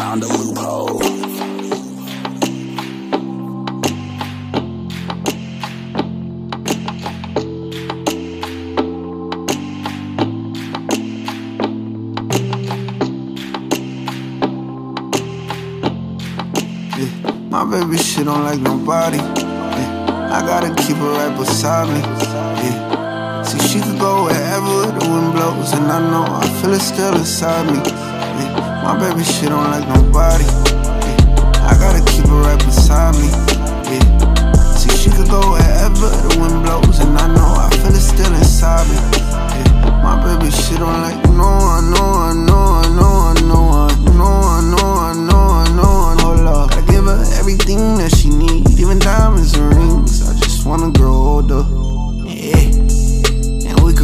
found a loophole. Yeah, my baby, she don't like nobody. Yeah, I gotta keep her right beside me. Yeah, see, she could go wherever the wind blows, and I know I feel it still inside me. My baby, she don't like nobody. Yeah, I gotta keep her right beside me. Yeah, see, she could go wherever the wind blows, and I know I feel it still inside me. Yeah, my baby, she don't like no one, no one, no one, no one, no one, no one, no one, no one, no one. Hold up, I give her everything that she need, even diamonds and rings. I just wanna grow older. Yeah,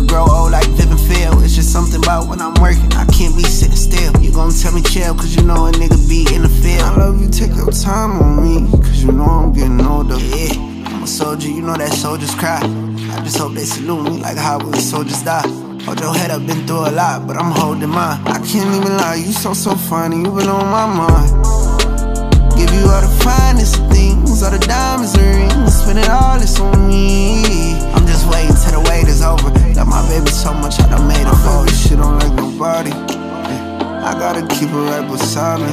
grow old like Viv and Phil. It's just something about when I'm working, I can't be sitting still. You gon' tell me chill, cause you know a nigga be in the field. I love you, take your time on me, cause you know I'm getting older. Yeah, I'm a soldier, you know that soldiers cry. I just hope they salute me like how we soldiers die. Hold your head up, been through a lot, but I'm holding mine. I can't even lie, you so, so funny, you been on my mind. Keep her right beside me.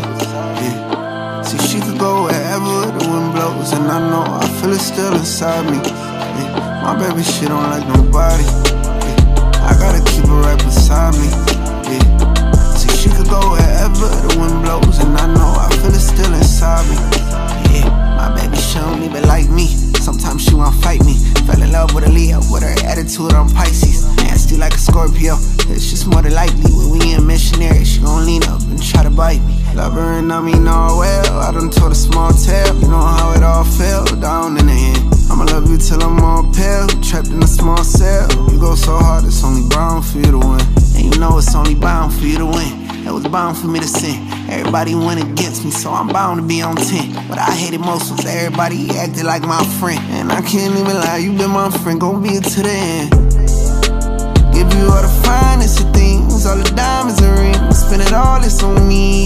Yeah. See, she could go wherever the wind blows, and I know I feel it still inside me. Yeah. My baby, she don't like nobody. Yeah. I gotta keep her right beside me. Yeah. See, she could go wherever the wind blows, and I know I feel it still inside me. Yeah, my baby, she don't even like me. Sometimes she wanna fight me. Fell in love with a Leo, with her attitude on Pisces. Nasty like a Scorpio. It's just more than likely when we I mean all well. I done told a small tale. You know how it all fell down in the end. I'ma love you till I'm all pale. Trapped in a small cell. You go so hard, it's only bound for you to win. And you know it's only bound for you to win. It was bound for me to sin. Everybody went against me, so I'm bound to be on 10. What I hated most was everybody acted like my friend. And I can't even lie, you been my friend, gon' be it to the end. Give you all the finest of things, all the diamonds and rings. Spend it all, it's on me.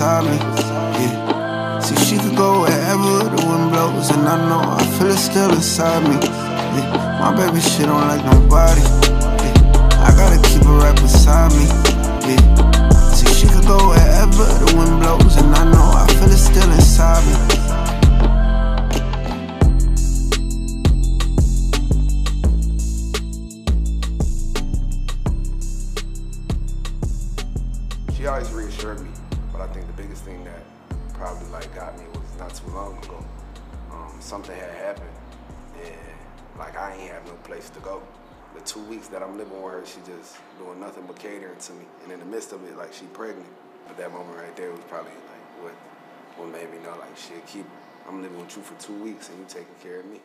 Me. Yeah. See, she could go wherever the wind blows, and I know I feel it still inside me. Yeah. My baby, she don't like nobody. Yeah. I gotta keep her right beside me. Yeah. See, she could go wherever the wind blows, and I know I feel it still inside me. She always reassured me, but I think the biggest thing that probably like got me was not too long ago. Um, something had happened, and like I ain't have no place to go. The two weeks that I'm living with her, she just doing nothing but catering to me, and in the midst of it, like she pregnant. But that moment right there was probably like what what made me know like shit, keep. I'm living with you for two weeks, and you taking care of me.